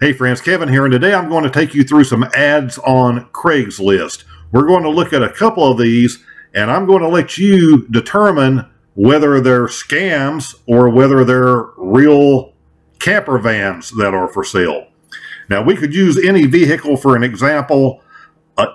Hey friends, Kevin here, and today I'm going to take you through some ads on Craigslist. We're going to look at a couple of these, and I'm going to let you determine whether they're scams or whether they're real camper vans that are for sale. Now, we could use any vehicle for an example,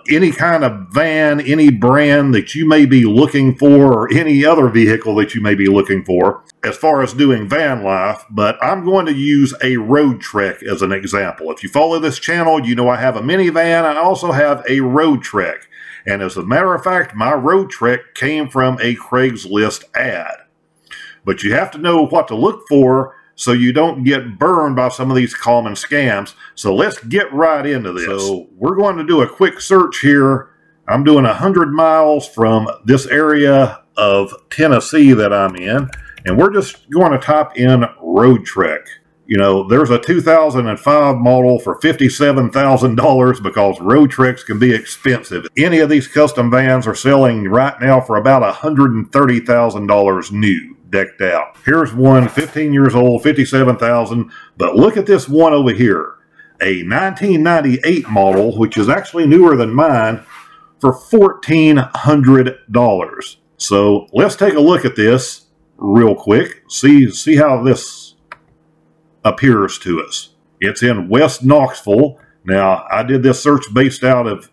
any kind of van, any brand that you may be looking for, or any other vehicle that you may be looking for as far as doing van life, but I'm going to use a Roadtrek as an example. If you follow this channel, you know I have a minivan. I also have a Roadtrek. And as a matter of fact, my Roadtrek came from a Craigslist ad. But you have to know what to look for so you don't get burned by some of these common scams. So let's get right into this. So we're going to do a quick search here. I'm doing 100 miles from this area of Tennessee that I'm in, and we're just going to type in Roadtrek. You know, there's a 2005 model for $57,000 because Roadtreks can be expensive. Any of these custom vans are selling right now for about $130,000 new decked out. Here's one 15 years old, 57,000, but look at this one over here. A 1998 model, which is actually newer than mine, for $1,400. So let's take a look at this real quick. See, see how this appears to us. It's in West Knoxville. Now, I did this search based out of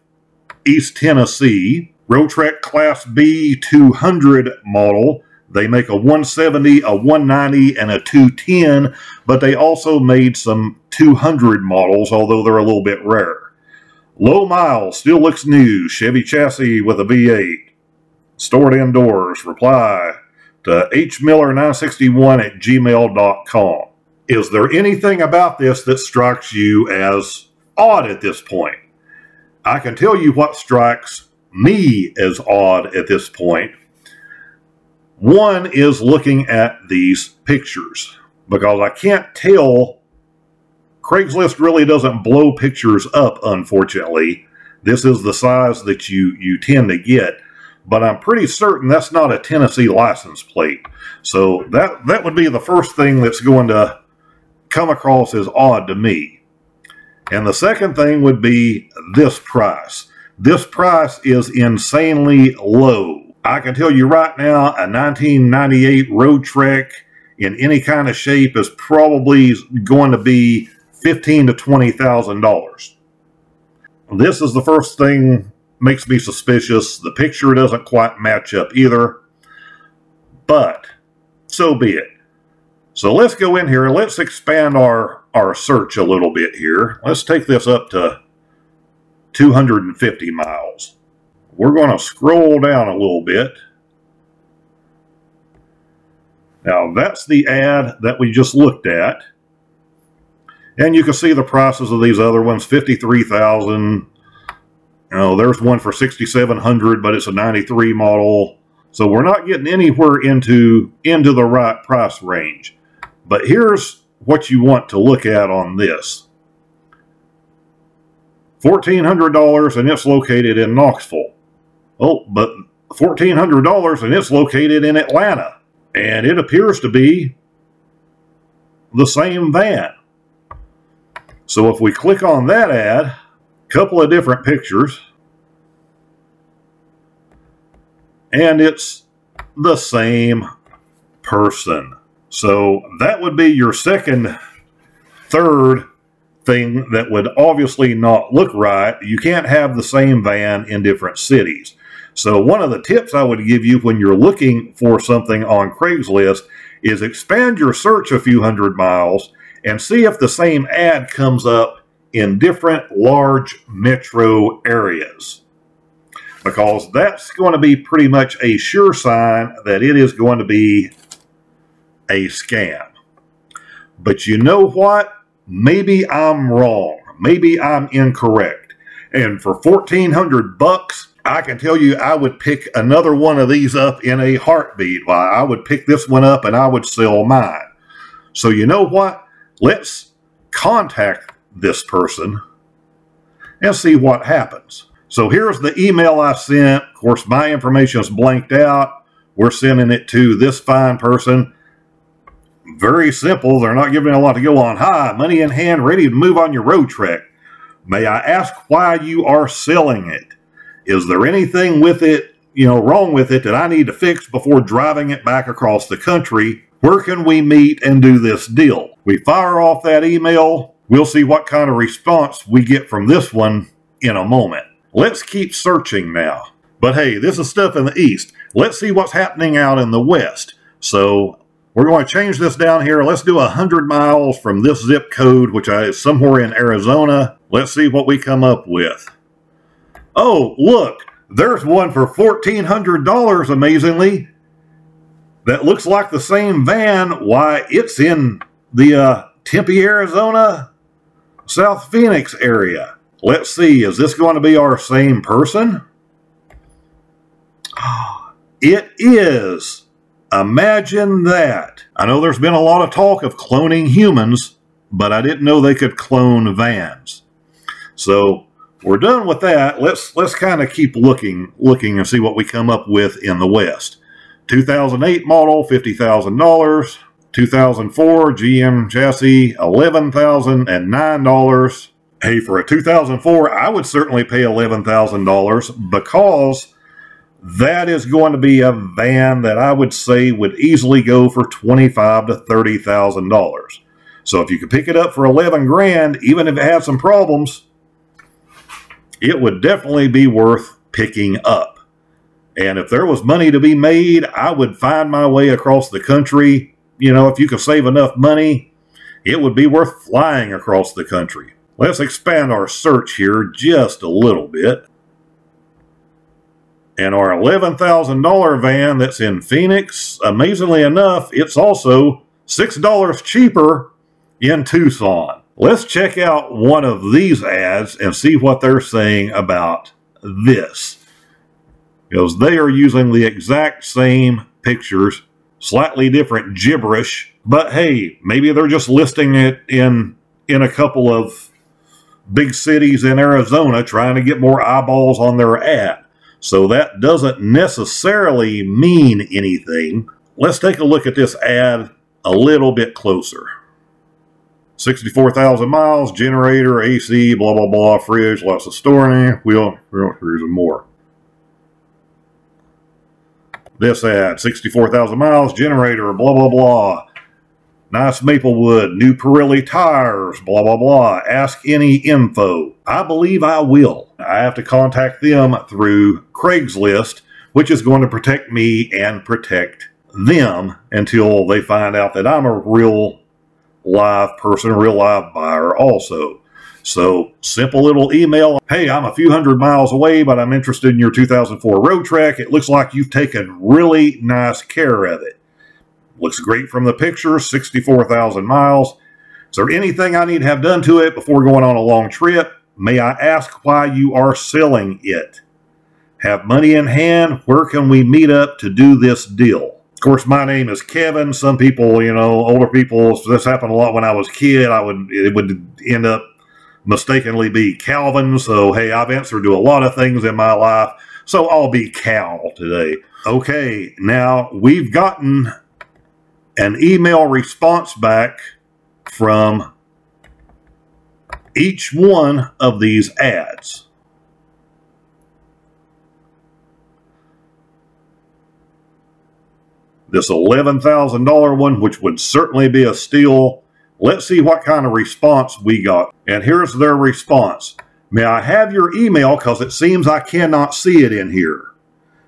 East Tennessee. Roadtrek Class B 200 model they make a 170, a 190, and a 210, but they also made some 200 models, although they're a little bit rare. Low miles, still looks new, Chevy chassis with a V8. Stored indoors, reply to hmiller961 at gmail.com. Is there anything about this that strikes you as odd at this point? I can tell you what strikes me as odd at this point one is looking at these pictures because I can't tell. Craigslist really doesn't blow pictures up, unfortunately. This is the size that you, you tend to get, but I'm pretty certain that's not a Tennessee license plate. So that, that would be the first thing that's going to come across as odd to me. And the second thing would be this price. This price is insanely low I can tell you right now, a 1998 Roadtrek in any kind of shape is probably going to be fifteen to twenty thousand dollars. This is the first thing makes me suspicious. The picture doesn't quite match up either, but so be it. So let's go in here let's expand our, our search a little bit here. Let's take this up to 250 miles we're going to scroll down a little bit. Now that's the ad that we just looked at. And you can see the prices of these other ones, 53000 you know, there's one for 6700 but it's a 93 model. So we're not getting anywhere into, into the right price range. But here's what you want to look at on this. $1,400 and it's located in Knoxville. Oh, but $1,400 and it's located in Atlanta. And it appears to be the same van. So if we click on that ad, a couple of different pictures, and it's the same person. So that would be your second, third thing that would obviously not look right. You can't have the same van in different cities. So one of the tips I would give you when you're looking for something on Craigslist is expand your search a few hundred miles and see if the same ad comes up in different large metro areas. Because that's going to be pretty much a sure sign that it is going to be a scam. But you know what? Maybe I'm wrong. Maybe I'm incorrect. And for 1400 bucks, I can tell you I would pick another one of these up in a heartbeat. Why, I would pick this one up and I would sell mine. So you know what? Let's contact this person and see what happens. So here's the email I sent. Of course, my information is blanked out. We're sending it to this fine person. Very simple. They're not giving a lot to go on. Hi, money in hand, ready to move on your Roadtrek. May I ask why you are selling it? Is there anything with it, you know, wrong with it that I need to fix before driving it back across the country? Where can we meet and do this deal? We fire off that email. We'll see what kind of response we get from this one in a moment. Let's keep searching now. But hey, this is stuff in the east. Let's see what's happening out in the west. So we're going to change this down here. Let's do 100 miles from this zip code, which I is somewhere in Arizona. Let's see what we come up with. Oh, look, there's one for $1,400, amazingly. That looks like the same van. Why, it's in the uh, Tempe, Arizona, South Phoenix area. Let's see, is this going to be our same person? It is. Imagine that. I know there's been a lot of talk of cloning humans, but I didn't know they could clone vans. So we're done with that. Let's let's kind of keep looking looking and see what we come up with in the West. 2008 model, $50,000. 2004 GM chassis, $11,009. Hey, for a 2004, I would certainly pay $11,000 because that is going to be a van that I would say would easily go for twenty-five to thirty thousand dollars. So if you could pick it up for eleven grand, even if it had some problems, it would definitely be worth picking up. And if there was money to be made, I would find my way across the country. You know, if you could save enough money, it would be worth flying across the country. Let's expand our search here just a little bit. And our $11,000 van that's in Phoenix, amazingly enough, it's also $6 cheaper in Tucson. Let's check out one of these ads and see what they're saying about this. Because they are using the exact same pictures, slightly different gibberish, but hey, maybe they're just listing it in in a couple of big cities in Arizona trying to get more eyeballs on their ad. So that doesn't necessarily mean anything. Let's take a look at this ad a little bit closer. 64,000 miles, generator, AC, blah, blah, blah, fridge, lots of storing, wheel, here's more. This ad, 64,000 miles, generator, blah, blah, blah. Nice maple wood, new Pirelli tires, blah, blah, blah. Ask any info. I believe I will. I have to contact them through Craigslist, which is going to protect me and protect them until they find out that I'm a real live person, real live buyer also. So, simple little email. Hey, I'm a few hundred miles away, but I'm interested in your 2004 Roadtrek. It looks like you've taken really nice care of it. Looks great from the picture, 64,000 miles. Is there anything I need to have done to it before going on a long trip? May I ask why you are selling it? Have money in hand? Where can we meet up to do this deal? Course, my name is Kevin. Some people, you know, older people, this happened a lot when I was a kid. I would, it would end up mistakenly be Calvin. So, hey, I've answered to a lot of things in my life. So I'll be Cal today. Okay, now we've gotten an email response back from each one of these ads. This $11,000 one, which would certainly be a steal. Let's see what kind of response we got. And here's their response. May I have your email because it seems I cannot see it in here.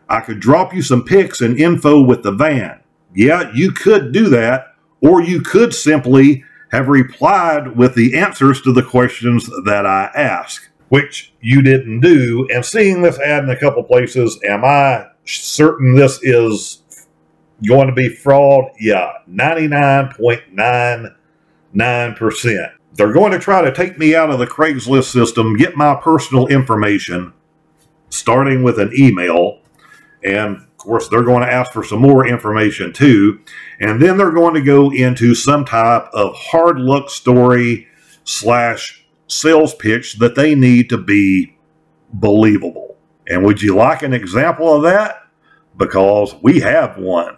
I could drop you some pics and info with the van. Yeah, you could do that, or you could simply have replied with the answers to the questions that I asked, which you didn't do. And seeing this ad in a couple places, am I certain this is going to be fraud? Yeah, 99.99%. They're going to try to take me out of the Craigslist system, get my personal information, starting with an email, and of course, they're going to ask for some more information too. And then they're going to go into some type of hard luck story slash sales pitch that they need to be believable. And would you like an example of that? Because we have one.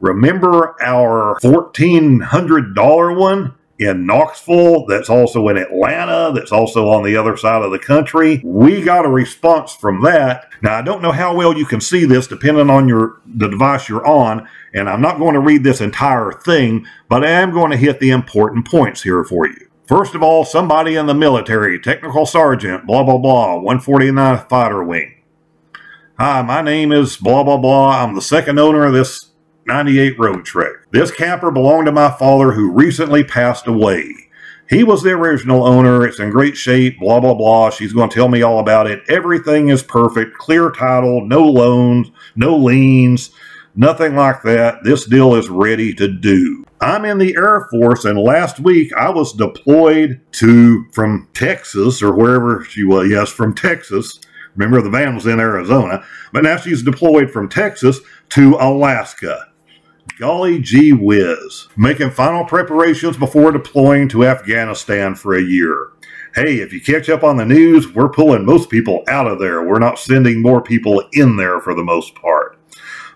Remember our $1,400 one? in Knoxville, that's also in Atlanta, that's also on the other side of the country. We got a response from that. Now, I don't know how well you can see this depending on your the device you're on, and I'm not going to read this entire thing, but I am going to hit the important points here for you. First of all, somebody in the military, technical sergeant, blah, blah, blah, 149th Fighter Wing. Hi, my name is blah, blah, blah. I'm the second owner of this 98 Roadtrek. This camper belonged to my father who recently passed away. He was the original owner. It's in great shape, blah, blah, blah. She's going to tell me all about it. Everything is perfect, clear title, no loans, no liens, nothing like that. This deal is ready to do. I'm in the Air Force, and last week I was deployed to from Texas or wherever she was. Yes, from Texas. Remember, the van was in Arizona, but now she's deployed from Texas to Alaska. Golly gee whiz. Making final preparations before deploying to Afghanistan for a year. Hey, if you catch up on the news, we're pulling most people out of there. We're not sending more people in there for the most part.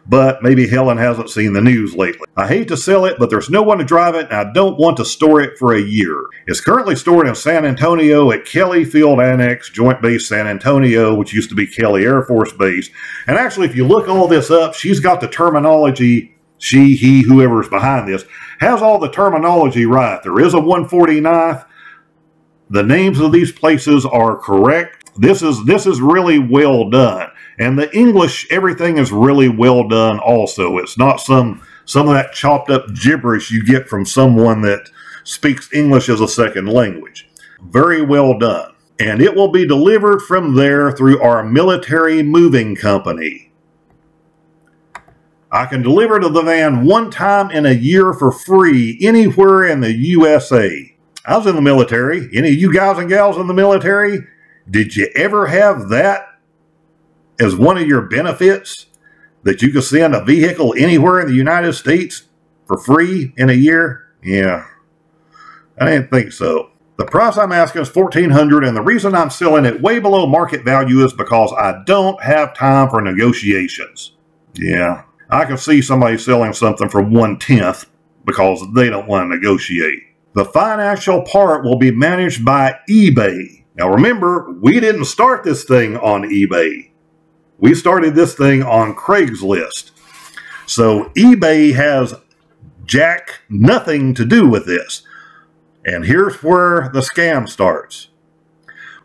But maybe Helen hasn't seen the news lately. I hate to sell it, but there's no one to drive it, and I don't want to store it for a year. It's currently stored in San Antonio at Kelly Field Annex, Joint Base San Antonio, which used to be Kelly Air Force Base. And actually, if you look all this up, she's got the terminology she, he, whoever's behind this, has all the terminology right. There is a 149th. The names of these places are correct. This is this is really well done. And the English, everything is really well done also. It's not some some of that chopped up gibberish you get from someone that speaks English as a second language. Very well done. And it will be delivered from there through our military moving company. I can deliver to the van one time in a year for free anywhere in the USA. I was in the military. Any of you guys and gals in the military, did you ever have that as one of your benefits? That you could send a vehicle anywhere in the United States for free in a year? Yeah, I didn't think so. The price I'm asking is 1400 and the reason I'm selling it way below market value is because I don't have time for negotiations. Yeah, I can see somebody selling something for one tenth because they don't want to negotiate. The financial part will be managed by eBay. Now remember, we didn't start this thing on eBay. We started this thing on Craigslist. So eBay has jack nothing to do with this. And here's where the scam starts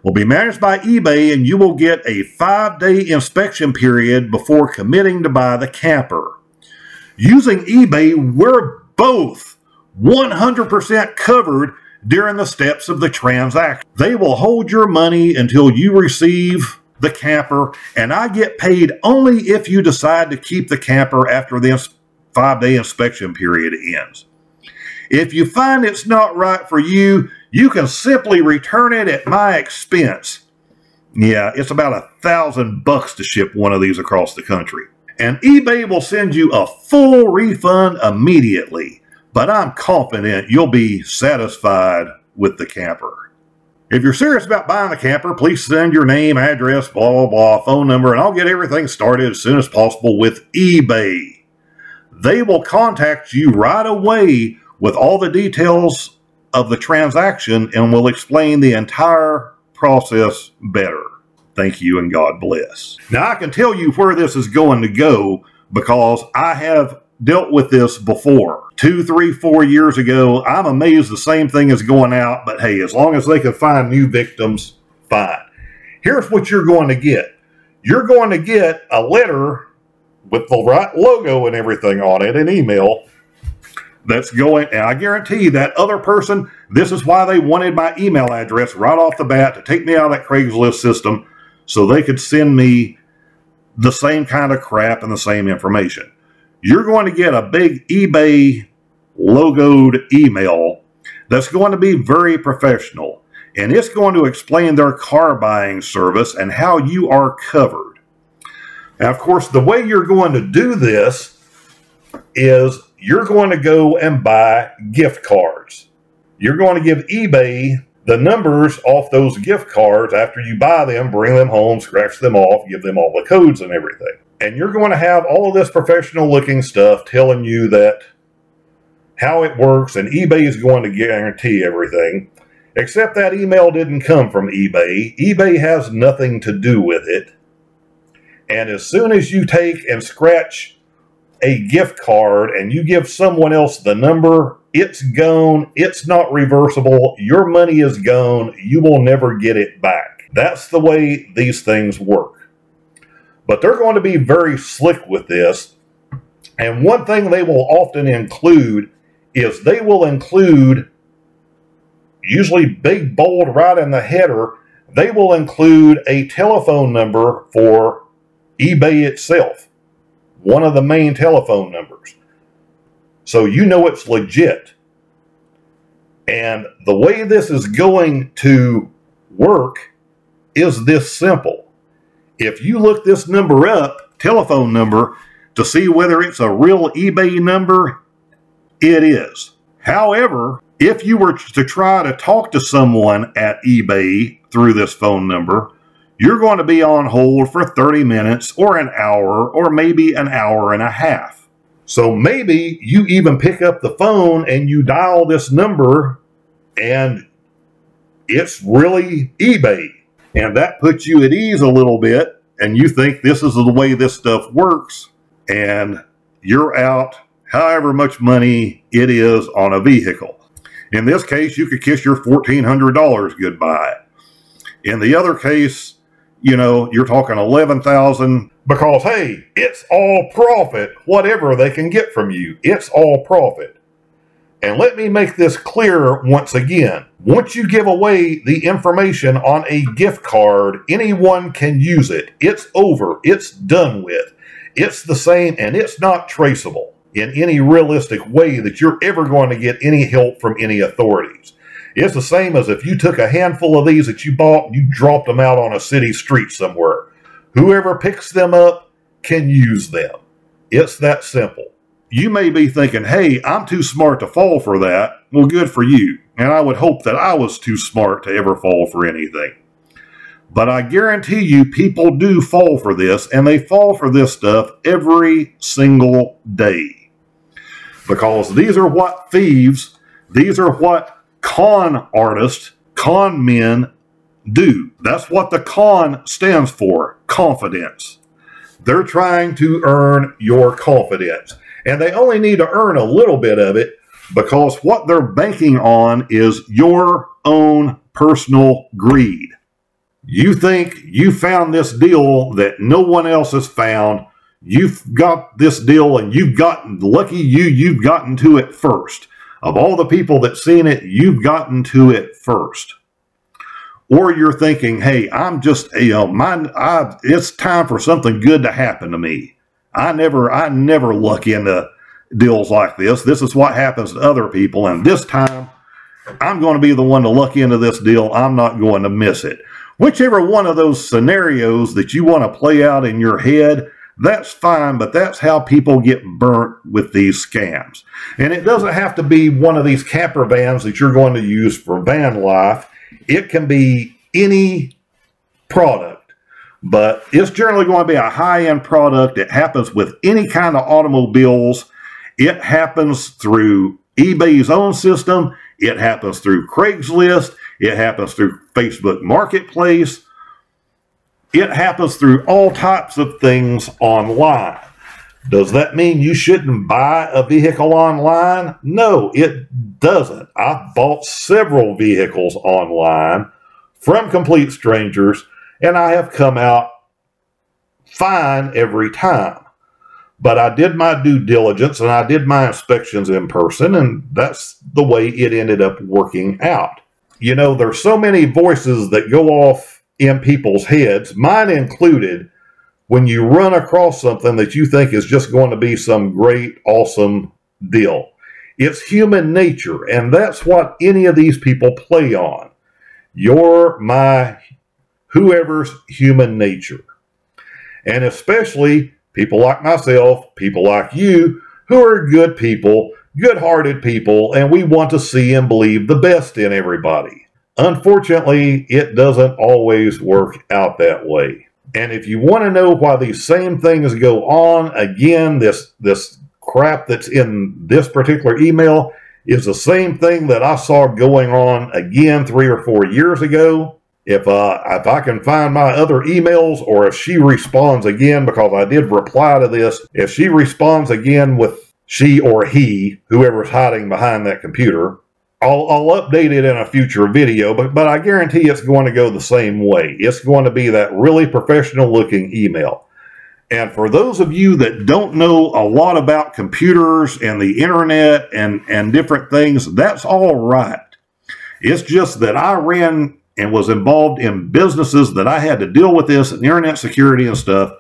will be managed by eBay and you will get a five day inspection period before committing to buy the camper. Using eBay, we're both 100% covered during the steps of the transaction. They will hold your money until you receive the camper, and I get paid only if you decide to keep the camper after the five day inspection period ends. If you find it's not right for you, you can simply return it at my expense. Yeah, it's about a thousand bucks to ship one of these across the country. And eBay will send you a full refund immediately. But I'm confident you'll be satisfied with the camper. If you're serious about buying the camper, please send your name, address, blah, blah, blah, phone number, and I'll get everything started as soon as possible with eBay. They will contact you right away with all the details of the transaction and will explain the entire process better. Thank you and God bless. Now, I can tell you where this is going to go because I have dealt with this before. Two, three, four years ago. I'm amazed the same thing is going out, but hey, as long as they can find new victims, fine. Here's what you're going to get you're going to get a letter with the right logo and everything on it, an email that's going, and I guarantee that other person, this is why they wanted my email address right off the bat to take me out of that Craigslist system so they could send me the same kind of crap and the same information. You're going to get a big eBay logoed email that's going to be very professional and it's going to explain their car buying service and how you are covered. Now, of course, the way you're going to do this is you're going to go and buy gift cards. You're going to give eBay the numbers off those gift cards after you buy them, bring them home, scratch them off, give them all the codes and everything. And you're going to have all of this professional looking stuff telling you that how it works and eBay is going to guarantee everything. Except that email didn't come from eBay. eBay has nothing to do with it. And as soon as you take and scratch a gift card and you give someone else the number, it's gone. It's not reversible. Your money is gone. You will never get it back. That's the way these things work. But they're going to be very slick with this. And one thing they will often include is they will include usually big bold right in the header, they will include a telephone number for eBay itself, one of the main telephone numbers. So you know it's legit. And the way this is going to work is this simple. If you look this number up, telephone number, to see whether it's a real eBay number, it is. However, if you were to try to talk to someone at eBay through this phone number, you're going to be on hold for 30 minutes or an hour or maybe an hour and a half. So maybe you even pick up the phone and you dial this number and it's really eBay. And that puts you at ease a little bit and you think this is the way this stuff works and you're out however much money it is on a vehicle. In this case, you could kiss your $1,400 goodbye. In the other case, you know, you're talking 11,000 because hey, it's all profit whatever they can get from you. It's all profit. And let me make this clear once again. Once you give away the information on a gift card, anyone can use it. It's over. It's done with. It's the same and it's not traceable in any realistic way that you're ever going to get any help from any authorities. It's the same as if you took a handful of these that you bought and you dropped them out on a city street somewhere. Whoever picks them up can use them. It's that simple. You may be thinking, hey, I'm too smart to fall for that. Well, good for you. And I would hope that I was too smart to ever fall for anything. But I guarantee you, people do fall for this, and they fall for this stuff every single day because these are what thieves, these are what con artists, con men do. That's what the con stands for confidence. They're trying to earn your confidence. And they only need to earn a little bit of it because what they're banking on is your own personal greed. You think you found this deal that no one else has found You've got this deal and you've gotten, lucky you, you've gotten to it first. Of all the people that seen it, you've gotten to it first. Or you're thinking, hey, I'm just, you know, mine, I, it's time for something good to happen to me. I never, I never luck into deals like this. This is what happens to other people. And this time, I'm going to be the one to luck into this deal. I'm not going to miss it. Whichever one of those scenarios that you want to play out in your head, that's fine, but that's how people get burnt with these scams. And it doesn't have to be one of these camper vans that you're going to use for van life. It can be any product, but it's generally going to be a high-end product. It happens with any kind of automobiles. It happens through eBay's own system. It happens through Craigslist. It happens through Facebook Marketplace. It happens through all types of things online. Does that mean you shouldn't buy a vehicle online? No, it doesn't. I've bought several vehicles online from complete strangers, and I have come out fine every time. But I did my due diligence and I did my inspections in person, and that's the way it ended up working out. You know, there's so many voices that go off in people's heads, mine included, when you run across something that you think is just going to be some great, awesome deal. It's human nature, and that's what any of these people play on. You're my, whoever's human nature. And especially people like myself, people like you, who are good people, good hearted people, and we want to see and believe the best in everybody. Unfortunately, it doesn't always work out that way. And if you want to know why these same things go on, again, this this crap that's in this particular email is the same thing that I saw going on again three or four years ago. If uh, if I can find my other emails, or if she responds again, because I did reply to this, if she responds again with she or he, whoever's hiding behind that computer, I'll, I'll update it in a future video, but, but I guarantee it's going to go the same way. It's going to be that really professional looking email. And for those of you that don't know a lot about computers and the internet and, and different things, that's all right. It's just that I ran and was involved in businesses that I had to deal with this and internet security and stuff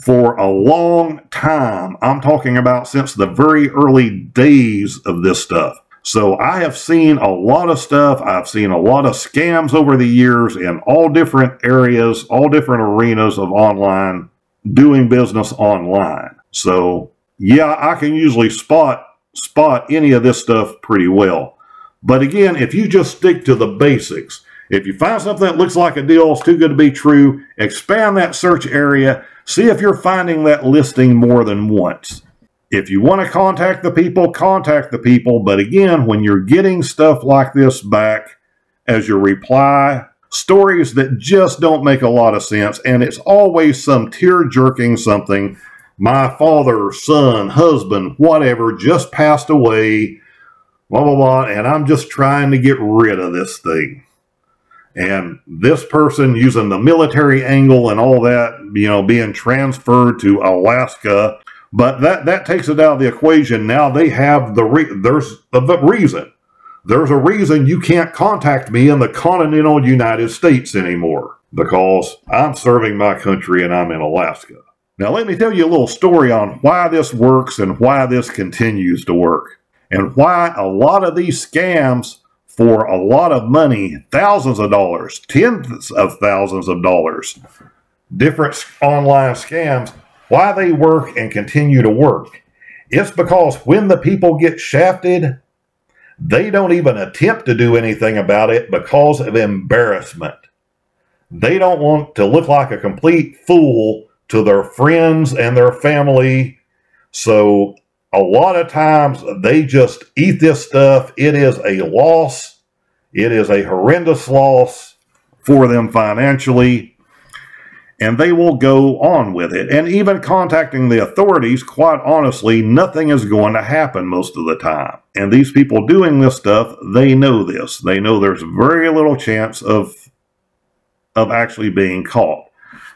for a long time. I'm talking about since the very early days of this stuff. So I have seen a lot of stuff. I've seen a lot of scams over the years in all different areas, all different arenas of online doing business online. So yeah, I can usually spot spot any of this stuff pretty well. But again, if you just stick to the basics, if you find something that looks like a deal, it's too good to be true, expand that search area, see if you're finding that listing more than once. If you want to contact the people, contact the people. But again, when you're getting stuff like this back as your reply, stories that just don't make a lot of sense, and it's always some tear jerking something. My father, son, husband, whatever, just passed away, blah, blah, blah, and I'm just trying to get rid of this thing. And this person using the military angle and all that, you know, being transferred to Alaska but that that takes it out of the equation. Now they have the re- there's the reason. There's a reason you can't contact me in the continental United States anymore because I'm serving my country and I'm in Alaska. Now let me tell you a little story on why this works and why this continues to work and why a lot of these scams for a lot of money, thousands of dollars, tens of thousands of dollars, different online scams why they work and continue to work. It's because when the people get shafted, they don't even attempt to do anything about it because of embarrassment. They don't want to look like a complete fool to their friends and their family. So a lot of times they just eat this stuff. It is a loss. It is a horrendous loss for them financially and they will go on with it. And even contacting the authorities, quite honestly, nothing is going to happen most of the time. And these people doing this stuff, they know this. They know there's very little chance of of actually being caught.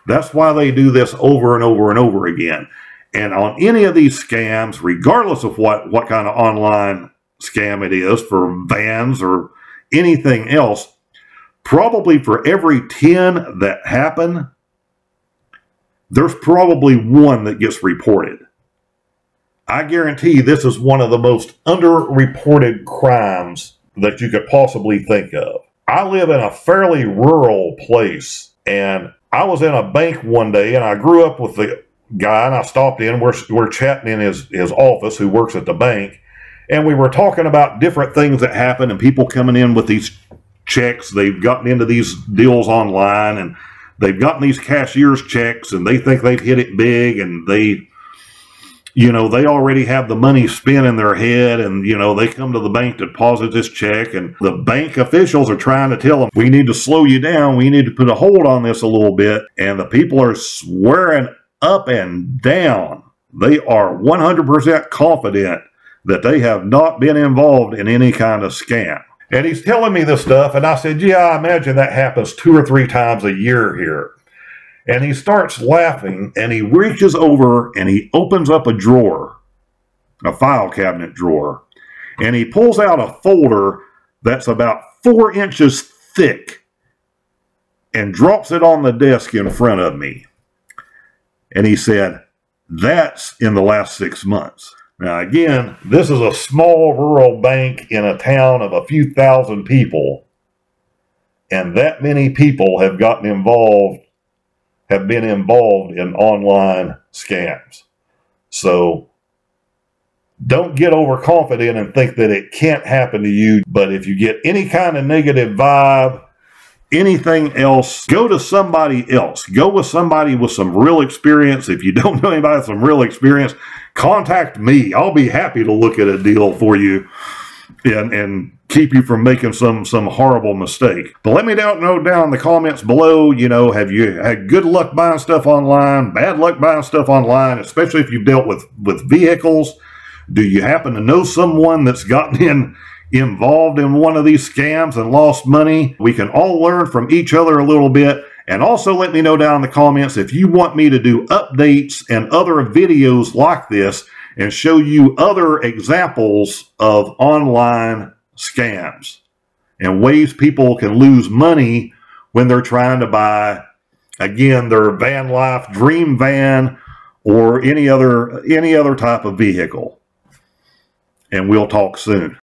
That's why they do this over and over and over again. And on any of these scams, regardless of what, what kind of online scam it is for vans or anything else, probably for every 10 that happen, there's probably one that gets reported. I guarantee this is one of the most underreported crimes that you could possibly think of. I live in a fairly rural place, and I was in a bank one day, and I grew up with the guy, and I stopped in. We're, we're chatting in his, his office who works at the bank, and we were talking about different things that happen and people coming in with these checks. They've gotten into these deals online, and they've gotten these cashier's checks and they think they've hit it big and they you know they already have the money spent in their head and you know they come to the bank to deposit this check and the bank officials are trying to tell them we need to slow you down. We need to put a hold on this a little bit. And the people are swearing up and down. They are 100% confident that they have not been involved in any kind of scam and he's telling me this stuff, and I said, Yeah, I imagine that happens two or three times a year here. And he starts laughing, and he reaches over and he opens up a drawer, a file cabinet drawer, and he pulls out a folder that's about four inches thick and drops it on the desk in front of me. And he said, That's in the last six months. Now, again, this is a small rural bank in a town of a few thousand people, and that many people have gotten involved, have been involved in online scams. So don't get overconfident and think that it can't happen to you. But if you get any kind of negative vibe, anything else, go to somebody else. Go with somebody with some real experience. If you don't know anybody with some real experience, contact me. I'll be happy to look at a deal for you and, and keep you from making some some horrible mistake. But let me know down in the comments below, you know, have you had good luck buying stuff online, bad luck buying stuff online, especially if you've dealt with, with vehicles? Do you happen to know someone that's gotten in involved in one of these scams and lost money? We can all learn from each other a little bit. And also let me know down in the comments if you want me to do updates and other videos like this and show you other examples of online scams and ways people can lose money when they're trying to buy, again, their van life dream van or any other any other type of vehicle. And we'll talk soon.